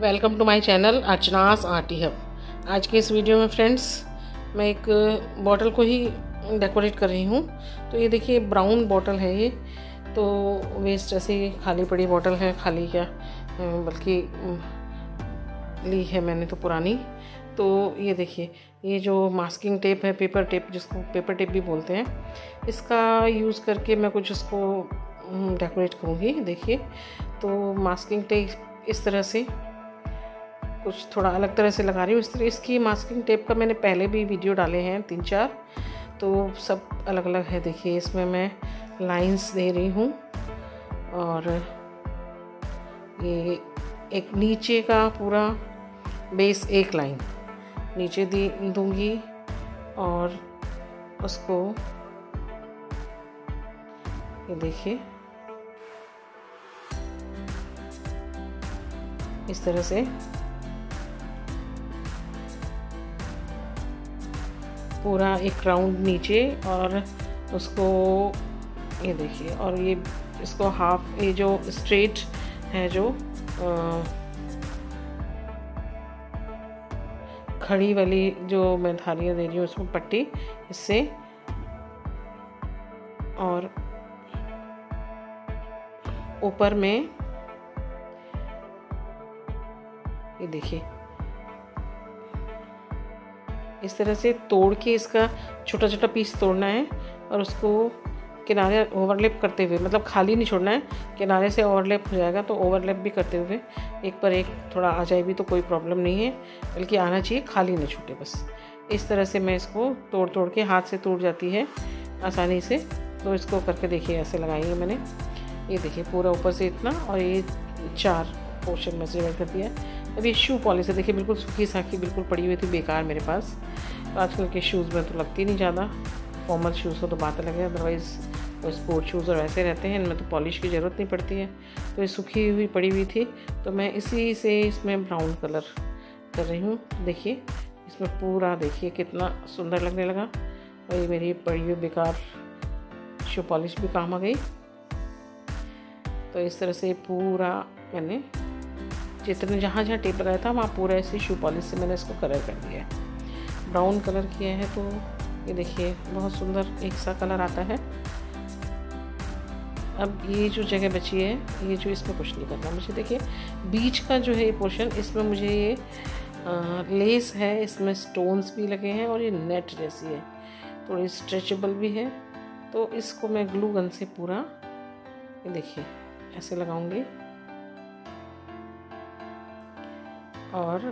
Welcome to my channel Archana's arty hub. आज के इस वीडियो में फ्रेंड्स, मैं एक बॉटल को ही डेकोरेट कर रही हूँ। तो ये देखिए, ब्राउन बॉटल है ये। तो वेस्ट ऐसी खाली पड़ी बॉटल है, खाली क्या बल्कि ली है मैंने तो पुरानी। तो ये देखिए, ये जो मास्किंग टेप है पेपर टेप जिसको पेपर टेप भी बोलते हैं, इसका यूज़ करके मैं कुछ इसको डेकोरेट करूँगी। देखिए तो मास्किंग टेप इस तरह से कुछ थोड़ा अलग तरह से लगा रही हूँ। इस तरह इसकी मास्किंग टेप का मैंने पहले भी वीडियो डाले हैं तीन चार। तो सब अलग अलग है। देखिए, इसमें मैं लाइंस दे रही हूँ। और ये एक नीचे का पूरा बेस एक लाइन नीचे दी, दूँगी और उसको ये देखिए। इस तरह से पूरा एक राउंड नीचे और उसको ये देखिए और ये इसको हाफ़ ये जो स्ट्रेट है जो आ, खड़ी वाली जो मैं धारियाँ दे रही हूँ उसमें पट्टी इससे और ऊपर में ये देखिए इस तरह से तोड़ के इसका छोटा छोटा पीस तोड़ना है और उसको किनारे ओवरलेप करते हुए मतलब खाली नहीं छोड़ना है, किनारे से ओवरलेप हो जाएगा तो ओवरलेप भी करते हुए एक पर एक थोड़ा आ जाए भी तो कोई प्रॉब्लम नहीं है, बल्कि आना चाहिए खाली नहीं छूटे बस। इस तरह से मैं इसको तोड़ तोड़ के हाथ से टूट जाती है आसानी से। तो इसको करके देखिए, ऐसे लगाएँगे मैंने। ये देखिए पूरा ऊपर से इतना और ये चार पोर्शन में से कर दिया अब ये शू पॉलिश है देखिए, बिल्कुल सूखी साखी बिल्कुल पड़ी हुई थी, बेकार मेरे पास। तो आजकल के शूज़ में तो लगती नहीं ज़्यादा। फॉर्मल शूज़ हो तो बात अलग है अदरवाइज़ स्पोर्ट शूज़ और वैसे रहते हैं, इनमें तो पॉलिश की ज़रूरत नहीं पड़ती है। तो ये सूखी हुई, पड़ी हुई थी तो मैं इसी से इसमें ब्राउन कलर कर रही हूँ। देखिए, इसमें पूरा देखिए कितना सुंदर लगने लगा। और ये मेरी पड़ी हुई बेकार शू पॉलिश भी काम आ गई। तो इस तरह से पूरा मैंने जितने जहाँ जहाँ टेप लगाया था वहाँ पूरा ऐसे शू पॉलिश से मैंने इसको कलर कर दिया है। ब्राउन कलर किया है तो ये देखिए बहुत सुंदर एक सा कलर आता है। अब ये जो जगह बची है ये जो इसमें कुछ नहीं करना। मुझे देखिए बीच का जो है ये पोर्शन इसमें मुझे ये आ, लेस है इसमें स्टोन्स भी लगे हैं और ये नेट जैसी है। थोड़ी स्ट्रेचेबल भी है। तो इसको मैं ग्लू गन से पूरा ये देखिए ऐसे लगाऊँगी। और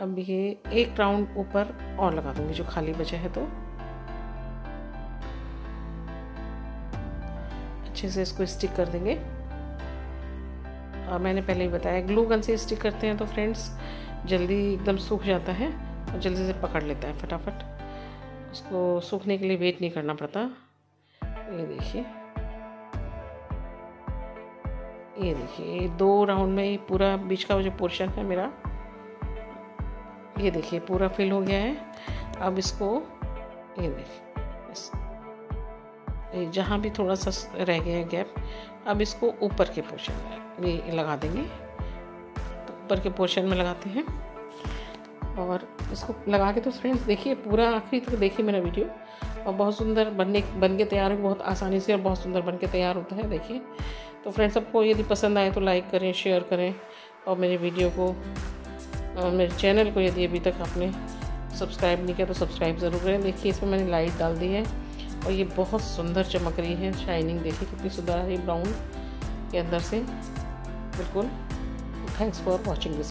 अब ये एक राउंड ऊपर और लगा दूँगी, जो खाली बचा है तो। अच्छे से इसको स्टिक कर देंगे। और मैंने पहले ही बताया ग्लू गन से स्टिक करते हैं तो फ्रेंड्स जल्दी एकदम सूख जाता है और जल्दी से पकड़ लेता है फटाफट। उसको सूखने के लिए वेट नहीं करना पड़ता। ये देखिए। ये देखिए, ये दो राउंड में पूरा बीच का जो पोर्शन है मेरा, ये देखिए, पूरा फिल हो गया है। अब इसको, ये देखिए जहाँ भी थोड़ा सा रह गया है गैप अब इसको ऊपर के पोर्शन में भी लगा देंगे। तो ऊपर के पोर्शन में लगाते हैं। और इसको लगा के तो फ्रेंड्स देखिए, पूरा आखिरी तक देखिए मेरा वीडियो और बहुत सुंदर बनने, बन के तैयार हो बहुत आसानी से और बहुत सुंदर बन के तैयार होता है, देखिए। तो फ्रेंड्स सबको यदि पसंद आए तो लाइक करें शेयर करें और मेरे वीडियो को, और मेरे चैनल को यदि अभी तक आपने सब्सक्राइब नहीं किया तो सब्सक्राइब ज़रूर करें। देखिए, इसमें मैंने लाइट डाल दी है और ये बहुत सुंदर चमक रही है शाइनिंग देखिए कितनी सुंदर आ रही है ब्राउन के अंदर से। बिल्कुल थैंक्स फॉर वॉचिंग दिस